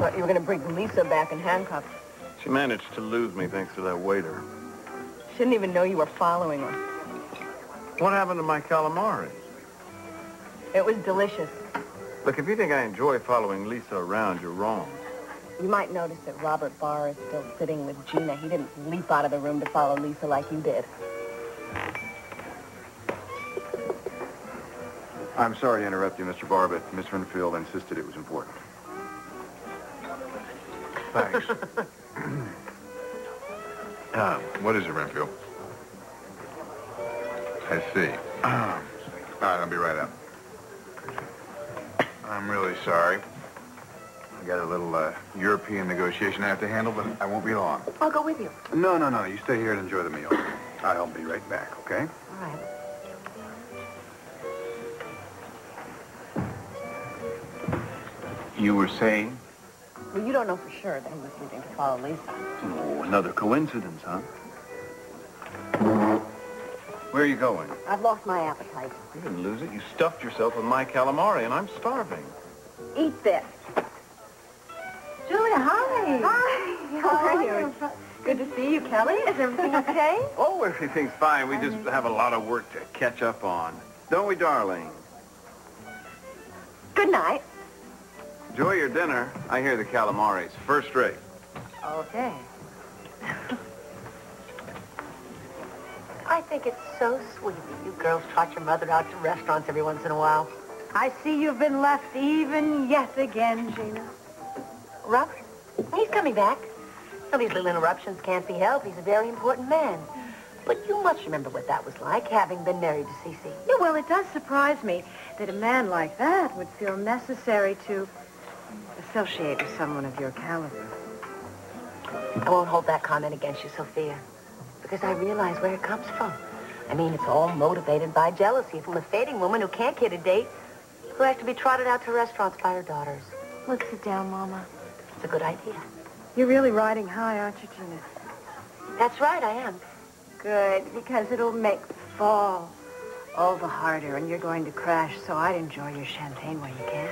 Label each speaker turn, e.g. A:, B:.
A: thought you were going to bring Lisa back in handcuffs.
B: She managed to lose me thanks to that waiter.
A: She didn't even know you were following her.
B: What happened to my calamari?
A: It was delicious.
B: Look, if you think I enjoy following Lisa around, you're wrong.
A: You might notice that Robert Barr is still sitting with Gina. He didn't leap out of the room to follow Lisa like you did.
C: I'm sorry to interrupt you, Mr. Barr, but Miss Renfield insisted it was important.
D: Thanks. uh, what is it, Renfield? I see. All right, I'll be right up. I'm really sorry. I got a little uh, European negotiation I have to handle, but I won't be long.
A: I'll go with you.
D: No, no, no. You stay here and enjoy the meal. I'll be right back, okay?
A: All right.
B: You were saying?
A: Well, you don't know for sure that he was leaving to follow Lisa.
B: Oh, another coincidence, huh? Where are you going?
A: I've lost my appetite.
B: You didn't lose it. You stuffed yourself with my calamari, and I'm starving.
A: Eat this.
E: Julia, hi.
A: Hi. How are you? Good to see you, Kelly. Is everything okay?
B: Oh, everything's fine. We just have a lot of work to catch up on. Don't we, darling?
A: Good night.
B: Enjoy your dinner. I hear the calamari's first rate.
E: Okay.
F: I think it's so sweet that you girls trot your mother out to restaurants every once in a while.
E: I see you've been left even yet again, Gina.
F: Robert, he's coming back. Well, these little interruptions can't be helped. He's a very important man. But you must remember what that was like, having been married to Cece.
E: Yeah, well, it does surprise me that a man like that would feel necessary to associate with someone of your caliber.
F: I won't hold that comment against you, Sophia, because I realize where it comes from. I mean, it's all motivated by jealousy from a fading woman who can't get a date, who has to be trotted out to restaurants by her daughters.
E: Let's sit down, Mama.
F: It's a good idea.
E: You're really riding high, aren't you, Gina?
F: That's right, I am.
E: Good, because it'll make the fall all the harder, and you're going to crash, so I'd enjoy your champagne while you can.